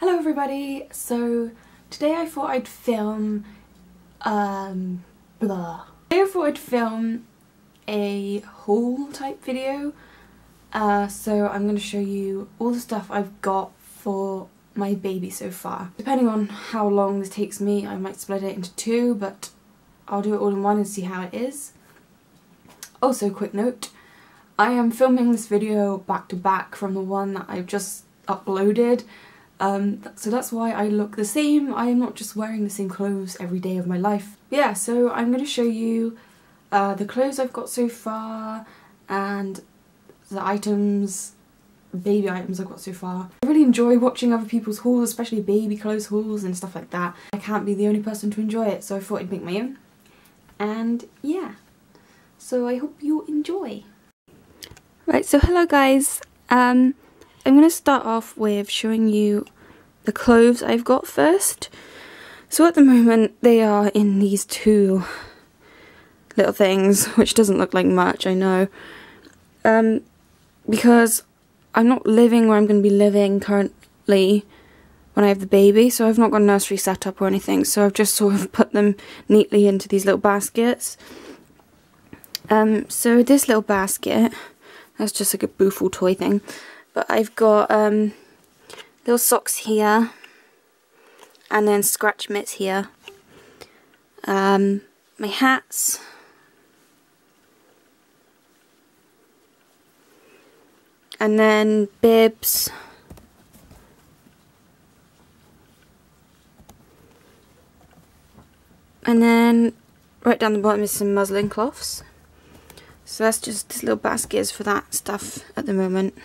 Hello everybody! So today I thought I'd film um blah. Today I thought I'd film a haul type video. Uh, so I'm going to show you all the stuff I've got for my baby so far. Depending on how long this takes me I might split it into two but I'll do it all in one and see how it is. Also quick note, I am filming this video back to back from the one that I've just uploaded um, so that's why I look the same. I am not just wearing the same clothes every day of my life. Yeah, so I'm going to show you uh, the clothes I've got so far and the items, baby items I've got so far. I really enjoy watching other people's hauls, especially baby clothes hauls and stuff like that. I can't be the only person to enjoy it, so I thought I'd make my own. And yeah, so I hope you enjoy. Right, so hello guys. Um, I'm going to start off with showing you the clothes I've got first. So at the moment they are in these two little things, which doesn't look like much, I know. Um, because I'm not living where I'm going to be living currently when I have the baby, so I've not got a nursery set up or anything, so I've just sort of put them neatly into these little baskets. Um, so this little basket, that's just like a boofle toy thing, but I've got um, little socks here and then scratch mitts here. Um, my hats. And then bibs. And then right down the bottom is some muslin cloths. So that's just this little basket is for that stuff at the moment.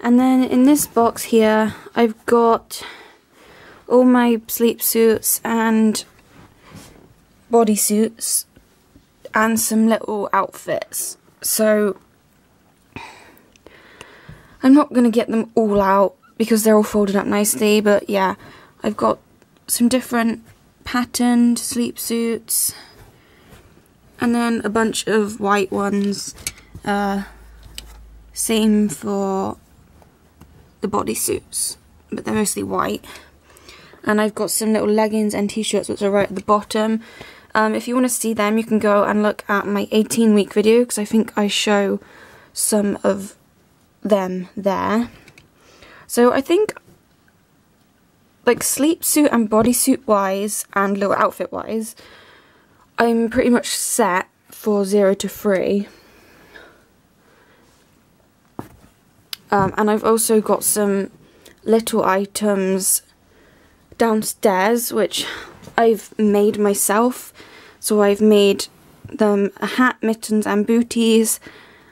And then in this box here, I've got all my sleep suits and bodysuits and some little outfits. So I'm not going to get them all out because they're all folded up nicely, but yeah, I've got some different patterned sleep suits and then a bunch of white ones. Uh, same for the bodysuits, but they're mostly white. And I've got some little leggings and t-shirts which are right at the bottom. Um, if you want to see them, you can go and look at my 18 week video because I think I show some of them there. So I think like sleep suit and bodysuit wise and little outfit wise, I'm pretty much set for 0 to 3. Um, and I've also got some little items downstairs which I've made myself. So I've made them a hat, mittens and booties,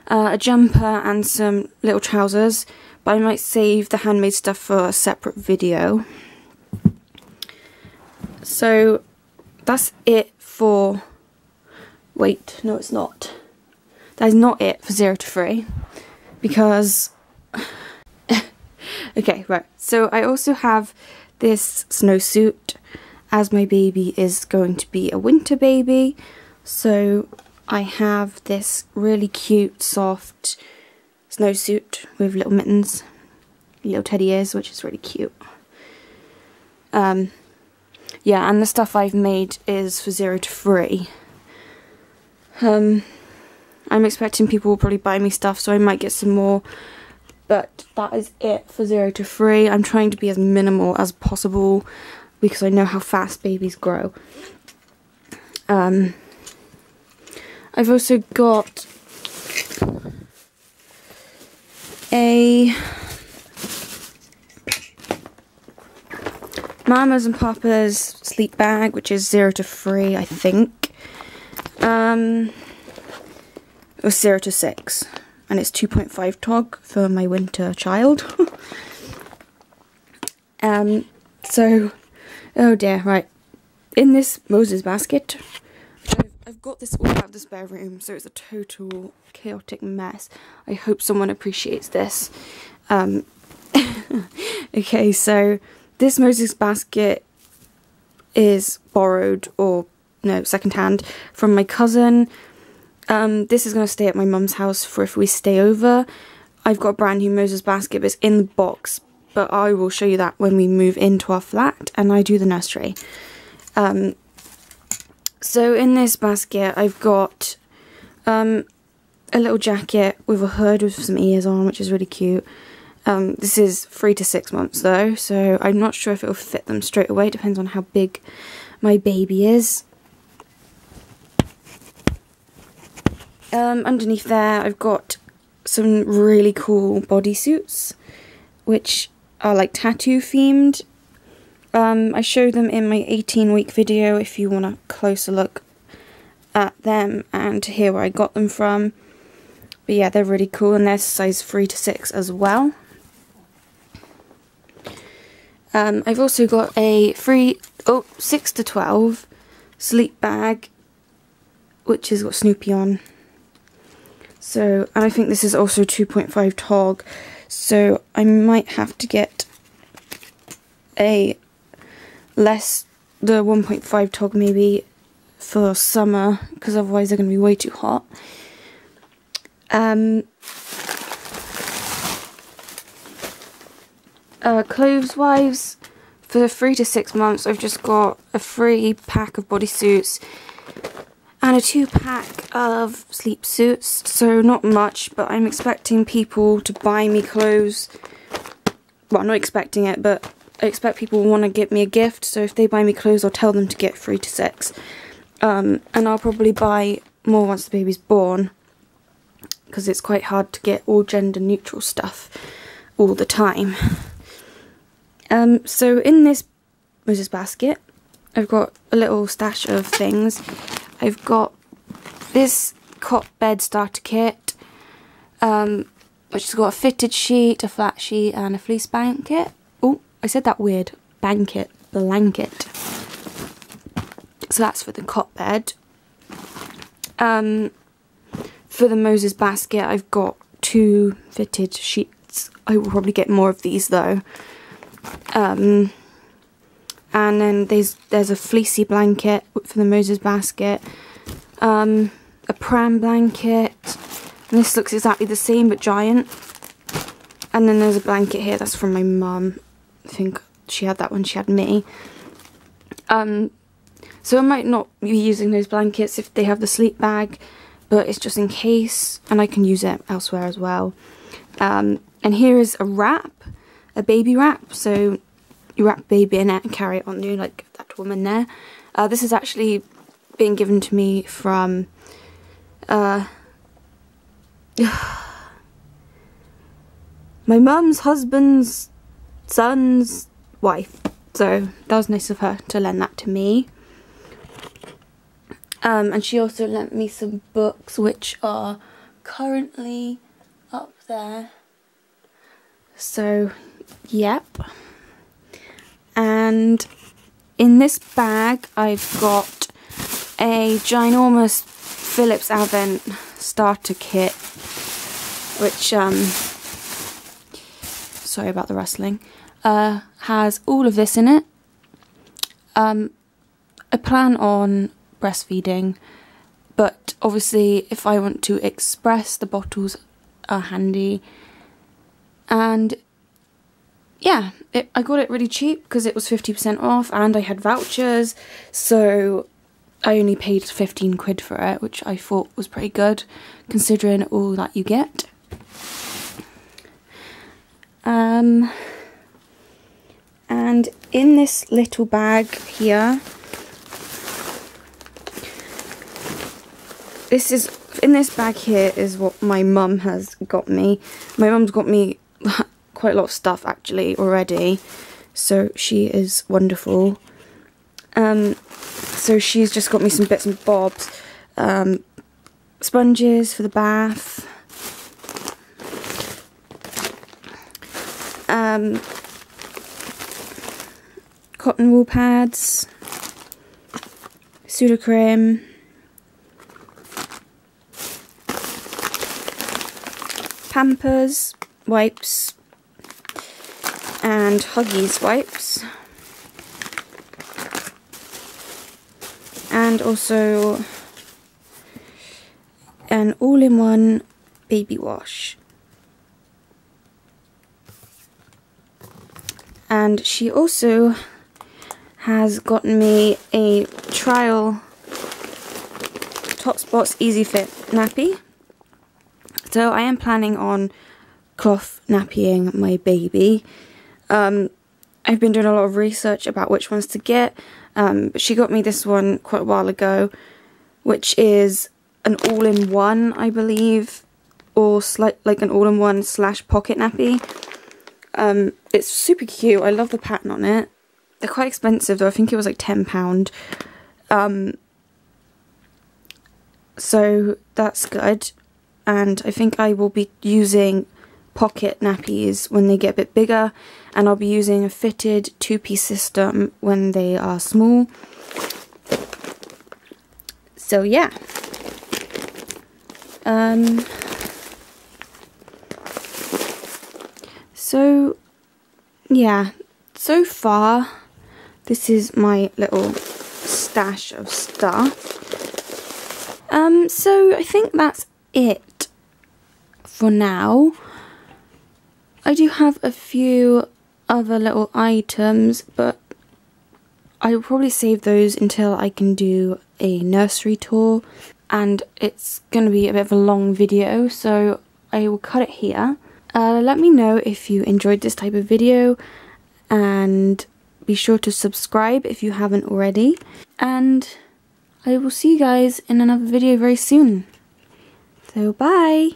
uh, a jumper and some little trousers. But I might save the handmade stuff for a separate video. So that's it for... Wait, no it's not. That is not it for 0 to 3. Because okay, right. So I also have this snowsuit as my baby is going to be a winter baby. So I have this really cute, soft snowsuit with little mittens, little teddy ears, which is really cute. Um, yeah, and the stuff I've made is for 0 to 3. Um, I'm expecting people will probably buy me stuff, so I might get some more but that is it for 0 to 3. I'm trying to be as minimal as possible because I know how fast babies grow. Um, I've also got a Mama's and Papa's sleep bag, which is 0 to 3, I think. Um, or 0 to 6 and it's 2.5 tog for my winter child. um, so, oh dear, right. In this Moses basket, I've, got this all out of the spare room, so it's a total chaotic mess. I hope someone appreciates this. Um, okay, so this Moses basket is borrowed or no secondhand from my cousin um, this is going to stay at my mum's house for if we stay over. I've got a brand new Moses basket, but it's in the box. But I will show you that when we move into our flat and I do the nursery. Um, so in this basket, I've got um, a little jacket with a hood with some ears on, which is really cute. Um, this is three to six months though, so I'm not sure if it will fit them straight away. It Depends on how big my baby is. Um, underneath there, I've got some really cool bodysuits, which are like tattoo themed. Um, I showed them in my 18 week video if you want a closer look at them and to hear where I got them from. But yeah, they're really cool and they're size 3 to 6 as well. Um, I've also got a free, oh, 6 to 12 sleep bag, which has got Snoopy on. So, and I think this is also 2.5 tog, so I might have to get a less, the 1.5 tog maybe for summer, because otherwise they're going to be way too hot. Um, uh, clothes wise, for three to six months, I've just got a free pack of bodysuits and a two pack of sleep suits. So, not much, but I'm expecting people to buy me clothes. Well, I'm not expecting it, but I expect people want to get me a gift. So, if they buy me clothes, I'll tell them to get three to six. Um, and I'll probably buy more once the baby's born because it's quite hard to get all gender neutral stuff all the time. Um, so in this Moses basket, I've got a little stash of things. I've got this cot bed starter kit, um, which has got a fitted sheet, a flat sheet, and a fleece blanket. Oh, I said that weird. Blanket, blanket. So that's for the cot bed. Um, for the Moses basket, I've got two fitted sheets. I will probably get more of these though. Um, and then there's there's a fleecy blanket for the Moses basket. Um, a pram blanket. And this looks exactly the same but giant. And then there's a blanket here that's from my mum. I think she had that when she had me. Um, so I might not be using those blankets if they have the sleep bag, but it's just in case, and I can use it elsewhere as well. Um, and here is a wrap, a baby wrap, so you wrap baby in it and carry it on you, like that woman there. Uh, this is actually being given to me from uh, my mum's husband's son's wife. So that was nice of her to lend that to me. Um, and she also lent me some books which are currently up there. So, yep. And in this bag I've got a ginormous Philips Avent starter kit which, um, sorry about the rustling, uh, has all of this in it. Um, I plan on breastfeeding but obviously if I want to express the bottles are handy and yeah it, I got it really cheap because it was 50% off and I had vouchers so I only paid 15 quid for it which I thought was pretty good considering all that you get um and in this little bag here this is in this bag here is what my mum has got me. My mum's got me quite a lot of stuff actually already, so she is wonderful. Um, so she's just got me some bits and bobs, um, sponges for the bath. Um, cotton wool pads, Sudocrem, Pampers wipes and Huggies wipes. And also an all-in-one baby wash. And she also has gotten me a trial Tots Bots Easy Fit nappy. So I am planning on cloth nappying my baby. Um, I've been doing a lot of research about which ones to get. Um, she got me this one quite a while ago, which is an all-in-one, I believe, or like an all-in-one slash pocket nappy. Um, it's super cute. I love the pattern on it. They're quite expensive though. I think it was like £10. Um, so that's good. And I think I will be using pocket nappies when they get a bit bigger. And I'll be using a fitted two-piece system when they are small. So yeah. Um, so yeah, so far this is my little stash of stuff. Um, so I think that's it for now. I do have a few other little items, but I will probably save those until I can do a nursery tour and it's going to be a bit of a long video so I will cut it here. Uh, let me know if you enjoyed this type of video and be sure to subscribe if you haven't already and I will see you guys in another video very soon. So bye!